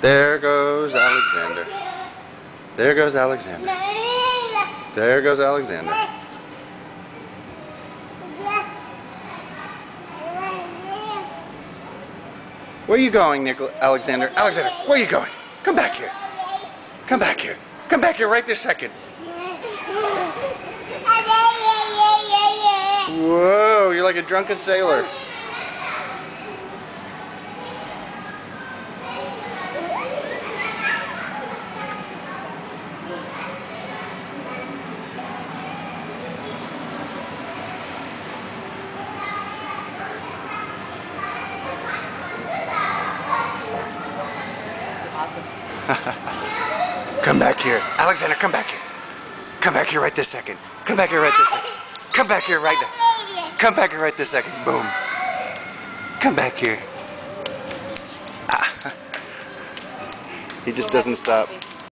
There goes Alexander. There goes Alexander. There goes Alexander. Where are you going, Nicol Alexander? Alexander, where are you going? Come back here. Come back here. Come back here right this second. Whoa, you're like a drunken sailor. Awesome. Come back here. Alexander, come back here. Come back here right this second. Come back here right this second. Come back here right now. Come back here right this second. Boom. Come back here. Ah. He just doesn't stop.